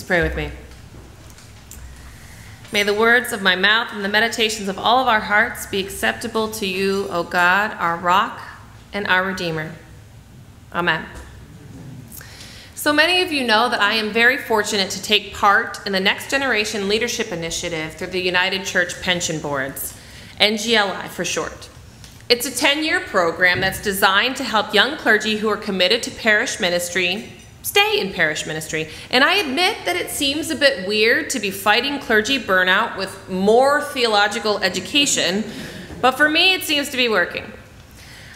Please pray with me. May the words of my mouth and the meditations of all of our hearts be acceptable to you, O God, our rock and our Redeemer. Amen. So many of you know that I am very fortunate to take part in the Next Generation Leadership Initiative through the United Church Pension Boards, NGLI for short. It's a 10 year program that's designed to help young clergy who are committed to parish ministry stay in parish ministry. And I admit that it seems a bit weird to be fighting clergy burnout with more theological education, but for me it seems to be working.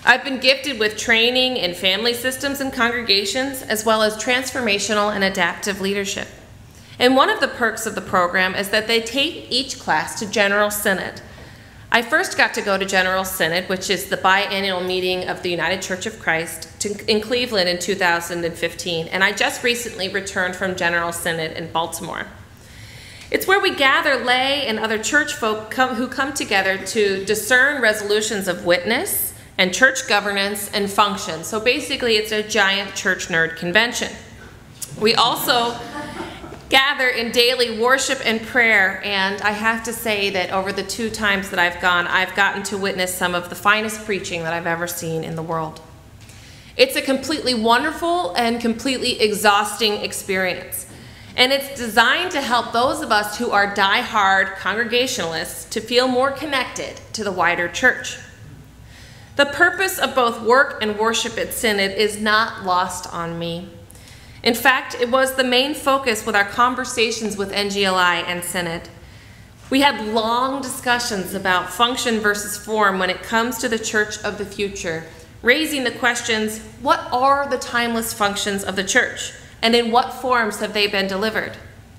I've been gifted with training in family systems and congregations, as well as transformational and adaptive leadership. And one of the perks of the program is that they take each class to General Synod, I first got to go to General Synod, which is the biannual meeting of the United Church of Christ to, in Cleveland in 2015, and I just recently returned from General Synod in Baltimore. It's where we gather lay and other church folk come, who come together to discern resolutions of witness and church governance and function. So basically, it's a giant church nerd convention. We also gather in daily worship and prayer. And I have to say that over the two times that I've gone, I've gotten to witness some of the finest preaching that I've ever seen in the world. It's a completely wonderful and completely exhausting experience. And it's designed to help those of us who are die-hard Congregationalists to feel more connected to the wider church. The purpose of both work and worship at Synod is not lost on me. In fact, it was the main focus with our conversations with NGLI and Synod. We had long discussions about function versus form when it comes to the church of the future, raising the questions what are the timeless functions of the church, and in what forms have they been delivered?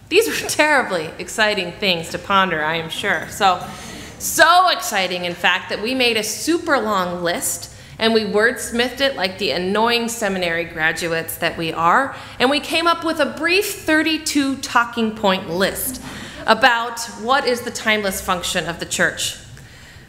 These were terribly exciting things to ponder, I am sure. So, so exciting, in fact, that we made a super long list and we wordsmithed it like the annoying seminary graduates that we are, and we came up with a brief 32 talking point list about what is the timeless function of the church.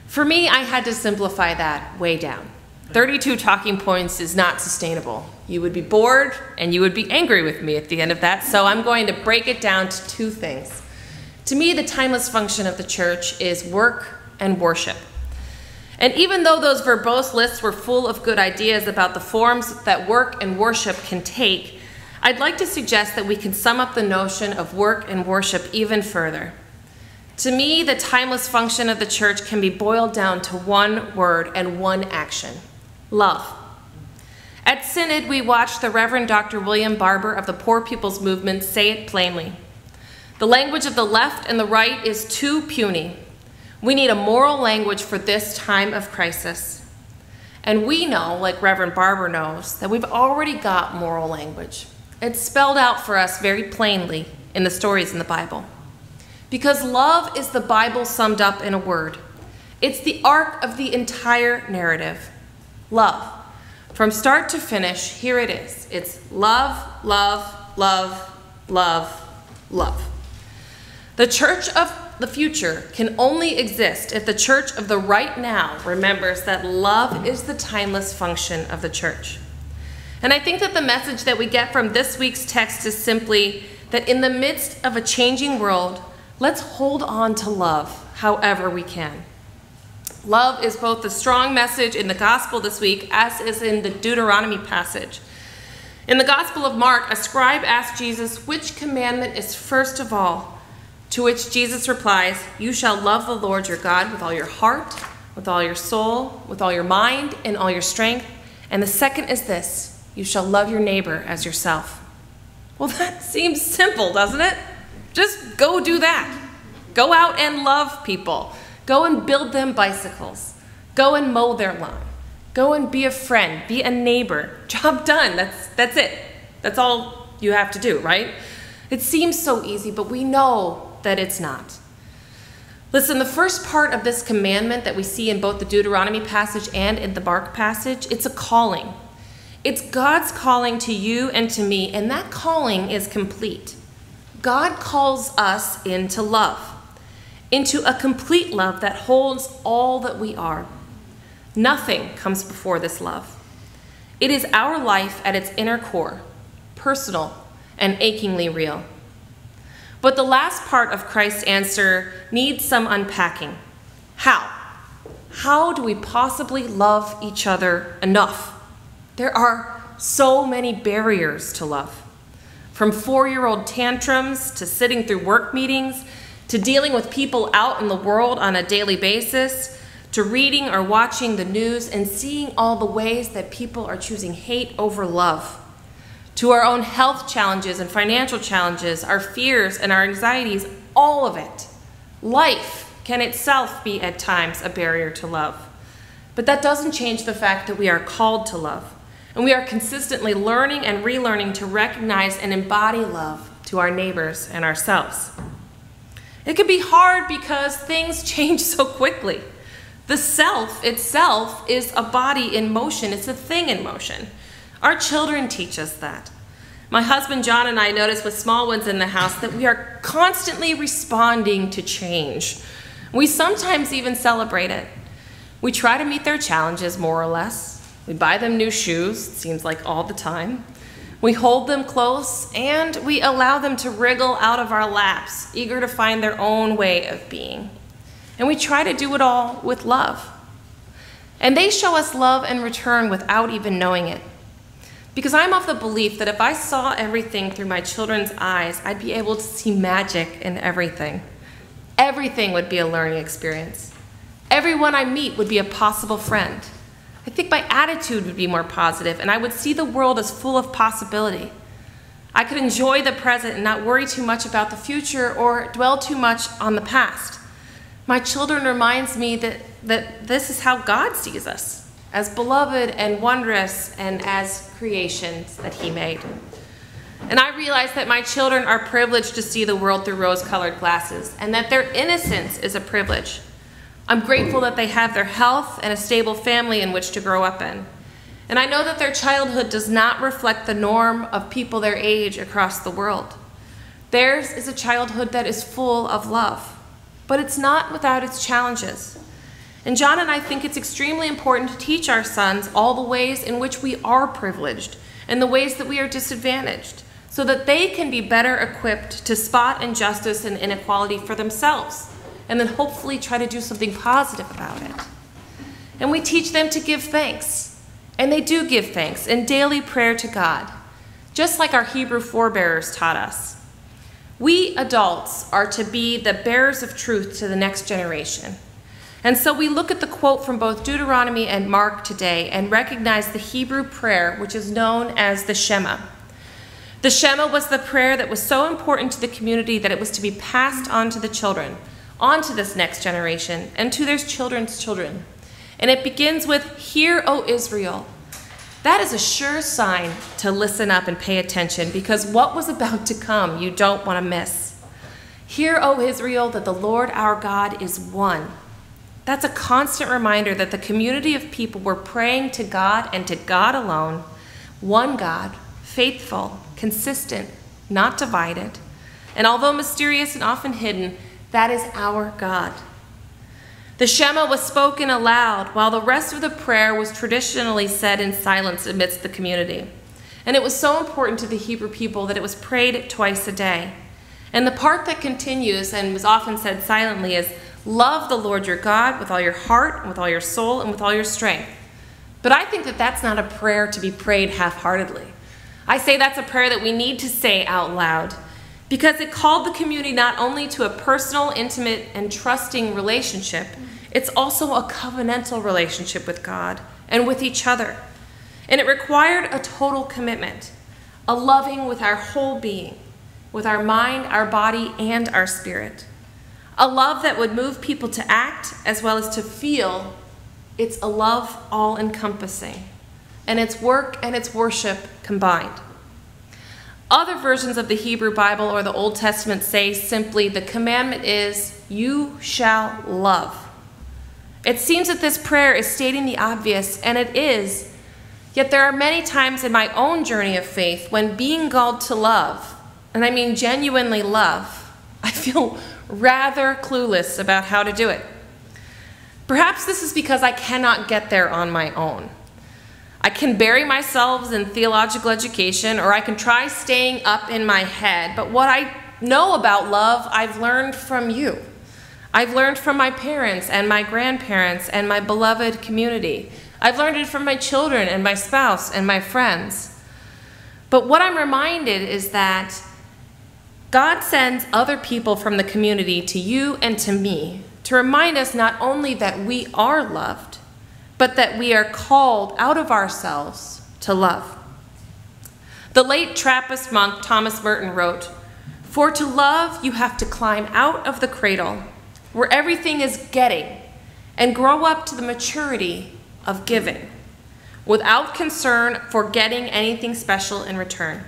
For me, I had to simplify that way down. 32 talking points is not sustainable. You would be bored and you would be angry with me at the end of that, so I'm going to break it down to two things. To me, the timeless function of the church is work and worship. And even though those verbose lists were full of good ideas about the forms that work and worship can take, I'd like to suggest that we can sum up the notion of work and worship even further. To me, the timeless function of the church can be boiled down to one word and one action love. At Synod, we watched the Reverend Dr. William Barber of the Poor People's Movement say it plainly. The language of the left and the right is too puny. We need a moral language for this time of crisis. And we know, like Reverend Barber knows, that we've already got moral language. It's spelled out for us very plainly in the stories in the Bible. Because love is the Bible summed up in a word. It's the arc of the entire narrative. Love. From start to finish, here it is. It's love, love, love, love, love. The church of the future can only exist if the church of the right now remembers that love is the timeless function of the church. And I think that the message that we get from this week's text is simply that in the midst of a changing world, let's hold on to love however we can. Love is both the strong message in the gospel this week as is in the Deuteronomy passage. In the Gospel of Mark, a scribe asked Jesus, Which commandment is first of all? To which Jesus replies, You shall love the Lord your God with all your heart, with all your soul, with all your mind, and all your strength. And the second is this you shall love your neighbor as yourself. Well, that seems simple, doesn't it? Just go do that. Go out and love people. Go and build them bicycles. Go and mow their lawn. Go and be a friend, be a neighbor. Job done. That's, that's it. That's all you have to do, right? It seems so easy, but we know that it's not. Listen, the first part of this commandment that we see in both the Deuteronomy passage and in the Mark passage, it's a calling. It's God's calling to you and to me, and that calling is complete. God calls us into love, into a complete love that holds all that we are. Nothing comes before this love. It is our life at its inner core, personal and achingly real. But the last part of Christ's answer needs some unpacking. How? How do we possibly love each other enough? There are so many barriers to love. From four year old tantrums to sitting through work meetings to dealing with people out in the world on a daily basis to reading or watching the news and seeing all the ways that people are choosing hate over love to our own health challenges and financial challenges, our fears and our anxieties, all of it. Life can itself be at times a barrier to love. But that doesn't change the fact that we are called to love. And we are consistently learning and relearning to recognize and embody love to our neighbors and ourselves. It can be hard because things change so quickly. The self itself is a body in motion, it's a thing in motion. Our children teach us that. My husband John and I notice with small ones in the house that we are constantly responding to change. We sometimes even celebrate it. We try to meet their challenges more or less. We buy them new shoes, it seems like all the time. We hold them close and we allow them to wriggle out of our laps, eager to find their own way of being. And we try to do it all with love. And they show us love in return without even knowing it. Because I'm of the belief that if I saw everything through my children's eyes, I'd be able to see magic in everything. Everything would be a learning experience. Everyone I meet would be a possible friend. I think my attitude would be more positive, and I would see the world as full of possibility. I could enjoy the present and not worry too much about the future or dwell too much on the past. My children reminds me that, that this is how God sees us as beloved and wondrous and as creations that he made. And I realize that my children are privileged to see the world through rose colored glasses and that their innocence is a privilege. I'm grateful that they have their health and a stable family in which to grow up in. And I know that their childhood does not reflect the norm of people their age across the world. Theirs is a childhood that is full of love, but it's not without its challenges. And John and I think it's extremely important to teach our sons all the ways in which we are privileged and the ways that we are disadvantaged so that they can be better equipped to spot injustice and inequality for themselves and then hopefully try to do something positive about it. And we teach them to give thanks. And they do give thanks in daily prayer to God, just like our Hebrew forebears taught us. We adults are to be the bearers of truth to the next generation. And so we look at the quote from both Deuteronomy and Mark today and recognize the Hebrew prayer, which is known as the Shema. The Shema was the prayer that was so important to the community that it was to be passed on to the children, on to this next generation, and to their children's children. And it begins with, Hear, O Israel. That is a sure sign to listen up and pay attention because what was about to come you don't want to miss. Hear, O Israel, that the Lord our God is one. That's a constant reminder that the community of people were praying to God and to God alone, one God, faithful, consistent, not divided. And although mysterious and often hidden, that is our God. The Shema was spoken aloud, while the rest of the prayer was traditionally said in silence amidst the community. And it was so important to the Hebrew people that it was prayed twice a day. And the part that continues and was often said silently is, Love the Lord your God with all your heart, with all your soul, and with all your strength. But I think that that's not a prayer to be prayed half heartedly. I say that's a prayer that we need to say out loud because it called the community not only to a personal, intimate, and trusting relationship, it's also a covenantal relationship with God and with each other. And it required a total commitment, a loving with our whole being, with our mind, our body, and our spirit. A love that would move people to act as well as to feel. It's a love all encompassing, and it's work and it's worship combined. Other versions of the Hebrew Bible or the Old Testament say simply, the commandment is, you shall love. It seems that this prayer is stating the obvious, and it is. Yet there are many times in my own journey of faith when being called to love, and I mean genuinely love, I feel rather clueless about how to do it. Perhaps this is because I cannot get there on my own. I can bury myself in theological education or I can try staying up in my head, but what I know about love, I've learned from you. I've learned from my parents and my grandparents and my beloved community. I've learned it from my children and my spouse and my friends. But what I'm reminded is that God sends other people from the community to you and to me to remind us not only that we are loved, but that we are called out of ourselves to love. The late Trappist monk Thomas Merton wrote, For to love, you have to climb out of the cradle, where everything is getting, and grow up to the maturity of giving, without concern for getting anything special in return.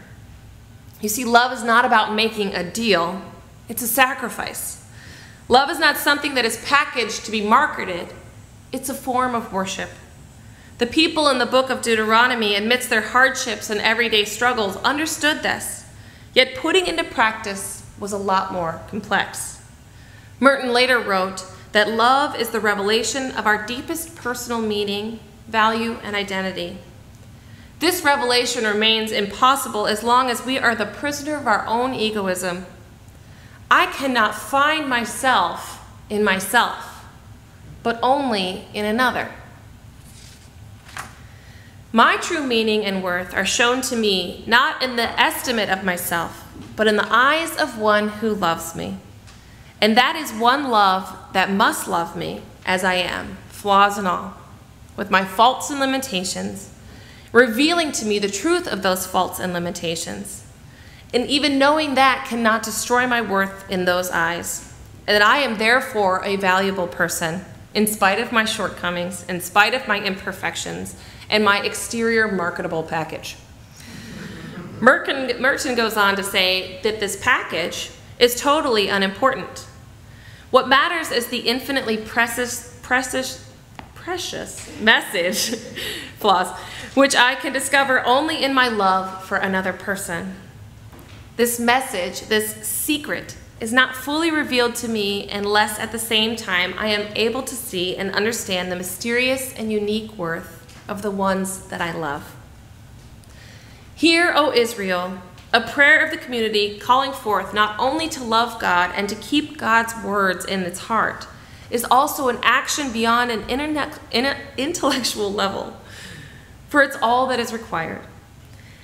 You see, love is not about making a deal, it's a sacrifice. Love is not something that is packaged to be marketed, it's a form of worship. The people in the book of Deuteronomy, amidst their hardships and everyday struggles, understood this, yet putting into practice was a lot more complex. Merton later wrote that love is the revelation of our deepest personal meaning, value, and identity. This revelation remains impossible as long as we are the prisoner of our own egoism. I cannot find myself in myself, but only in another. My true meaning and worth are shown to me not in the estimate of myself, but in the eyes of one who loves me. And that is one love that must love me as I am, flaws and all, with my faults and limitations, revealing to me the truth of those faults and limitations. And even knowing that cannot destroy my worth in those eyes, and that I am therefore a valuable person, in spite of my shortcomings, in spite of my imperfections, and my exterior marketable package. Merton, Merton goes on to say that this package is totally unimportant. What matters is the infinitely precious, precious, precious message, flaws, which I can discover only in my love for another person. This message, this secret, is not fully revealed to me unless at the same time I am able to see and understand the mysterious and unique worth of the ones that I love. Hear, O Israel, a prayer of the community calling forth not only to love God and to keep God's words in its heart, is also an action beyond an intellectual level, for it's all that is required.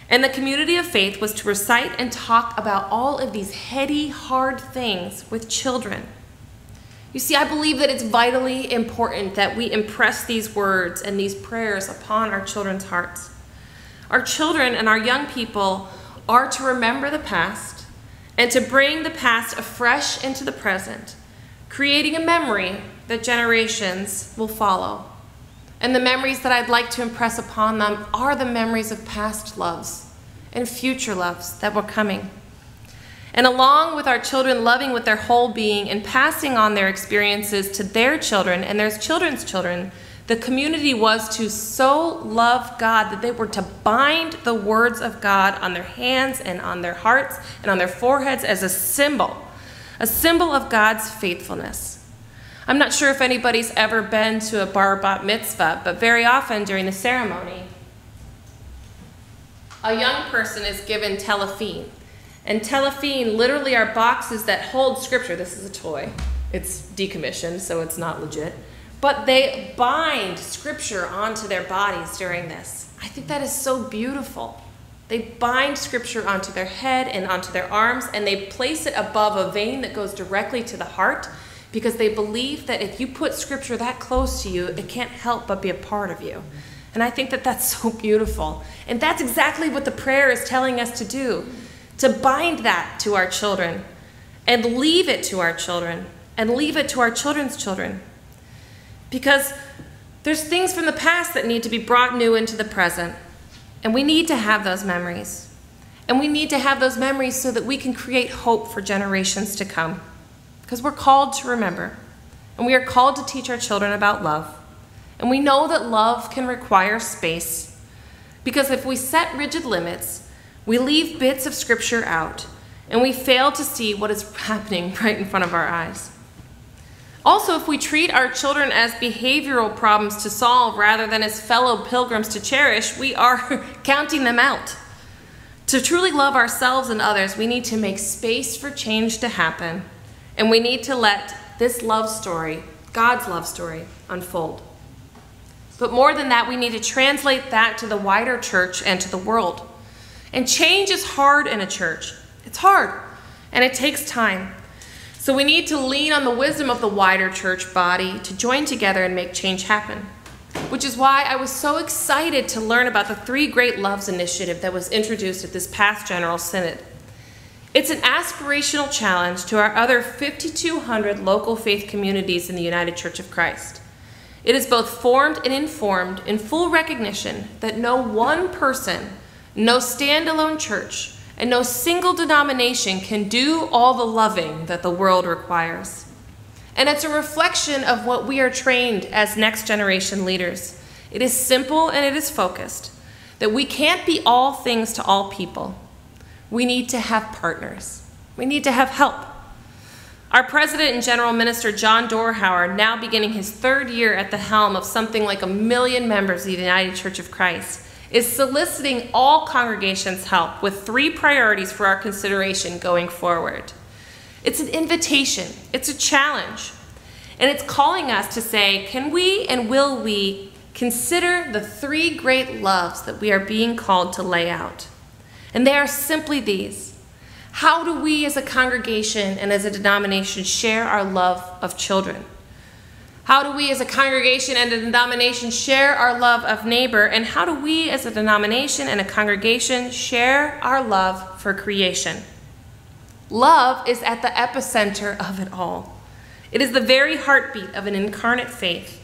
And the community of faith was to recite and talk about all of these heady, hard things with children you see, I believe that it's vitally important that we impress these words and these prayers upon our children's hearts. Our children and our young people are to remember the past and to bring the past afresh into the present, creating a memory that generations will follow. And the memories that I'd like to impress upon them are the memories of past loves and future loves that were coming. And along with our children loving with their whole being and passing on their experiences to their children and their children's children, the community was to so love God that they were to bind the words of God on their hands and on their hearts and on their foreheads as a symbol, a symbol of God's faithfulness. I'm not sure if anybody's ever been to a bar mitzvah, but very often during the ceremony, a young person is given tefillin. And tefillin literally are boxes that hold scripture. This is a toy. It's decommissioned, so it's not legit. But they bind scripture onto their bodies during this. I think that is so beautiful. They bind scripture onto their head and onto their arms, and they place it above a vein that goes directly to the heart because they believe that if you put scripture that close to you, it can't help but be a part of you. And I think that that's so beautiful. And that's exactly what the prayer is telling us to do to bind that to our children and leave it to our children and leave it to our children's children. Because there's things from the past that need to be brought new into the present. And we need to have those memories. And we need to have those memories so that we can create hope for generations to come. Because we're called to remember. And we are called to teach our children about love. And we know that love can require space. Because if we set rigid limits, we leave bits of scripture out, and we fail to see what is happening right in front of our eyes. Also, if we treat our children as behavioral problems to solve rather than as fellow pilgrims to cherish, we are counting them out. To truly love ourselves and others, we need to make space for change to happen, and we need to let this love story, God's love story, unfold. But more than that, we need to translate that to the wider church and to the world. And change is hard in a church. It's hard, and it takes time. So we need to lean on the wisdom of the wider church body to join together and make change happen. Which is why I was so excited to learn about the Three Great Loves initiative that was introduced at this past General Synod. It's an aspirational challenge to our other 5,200 local faith communities in the United Church of Christ. It is both formed and informed in full recognition that no one person, no standalone church, and no single denomination can do all the loving that the world requires. And it's a reflection of what we are trained as next generation leaders. It is simple and it is focused that we can't be all things to all people. We need to have partners, we need to have help. Our president and general minister, John Dorhauer, now beginning his third year at the helm of something like a million members of the United Church of Christ, is soliciting all congregations' help with three priorities for our consideration going forward. It's an invitation, it's a challenge, and it's calling us to say, can we and will we consider the three great loves that we are being called to lay out? And they are simply these how do we as a congregation and as a denomination share our love of children? How do we as a congregation and a denomination share our love of neighbor? And how do we as a denomination and a congregation share our love for creation? Love is at the epicenter of it all. It is the very heartbeat of an incarnate faith.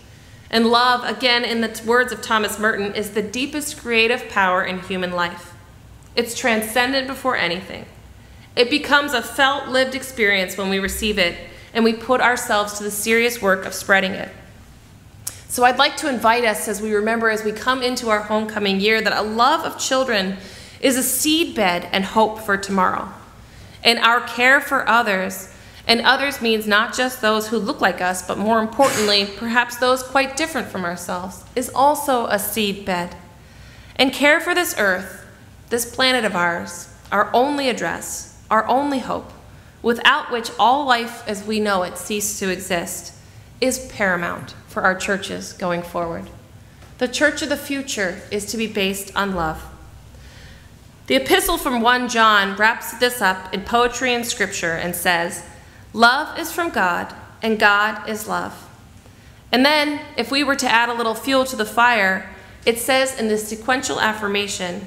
And love, again, in the words of Thomas Merton, is the deepest creative power in human life. It's transcendent before anything. It becomes a felt, lived experience when we receive it and we put ourselves to the serious work of spreading it. So I'd like to invite us as we remember as we come into our homecoming year that a love of children is a seedbed and hope for tomorrow. And our care for others, and others means not just those who look like us, but more importantly, perhaps those quite different from ourselves, is also a seedbed. And care for this earth, this planet of ours, our only address, our only hope, without which all life as we know it ceases to exist, is paramount for our churches going forward. The church of the future is to be based on love. The epistle from 1 John wraps this up in poetry and scripture and says, Love is from God, and God is love. And then, if we were to add a little fuel to the fire, it says in this sequential affirmation,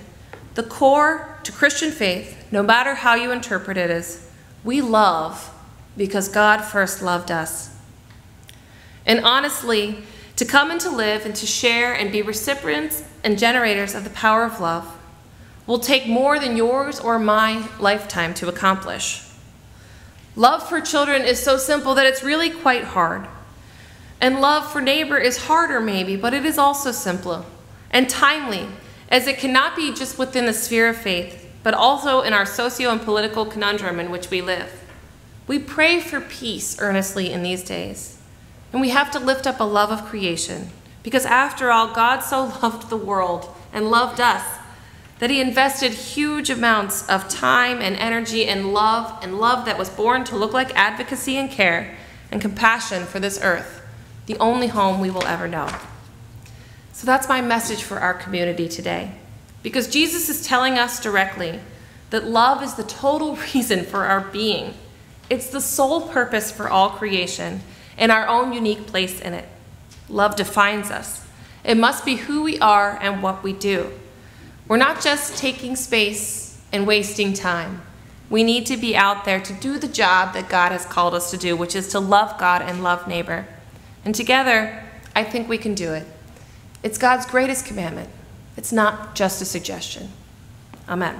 the core to Christian faith no matter how you interpret it, is we love because God first loved us. And honestly, to come and to live and to share and be recipients and generators of the power of love will take more than yours or my lifetime to accomplish. Love for children is so simple that it's really quite hard. And love for neighbor is harder, maybe, but it is also simple and timely, as it cannot be just within the sphere of faith, but also in our socio and political conundrum in which we live. We pray for peace earnestly in these days, and we have to lift up a love of creation, because after all, God so loved the world and loved us that he invested huge amounts of time and energy and love, and love that was born to look like advocacy and care and compassion for this earth, the only home we will ever know. So that's my message for our community today. Because Jesus is telling us directly that love is the total reason for our being. It's the sole purpose for all creation and our own unique place in it. Love defines us. It must be who we are and what we do. We're not just taking space and wasting time. We need to be out there to do the job that God has called us to do, which is to love God and love neighbor. And together, I think we can do it. It's God's greatest commandment. It's not just a suggestion. Amen.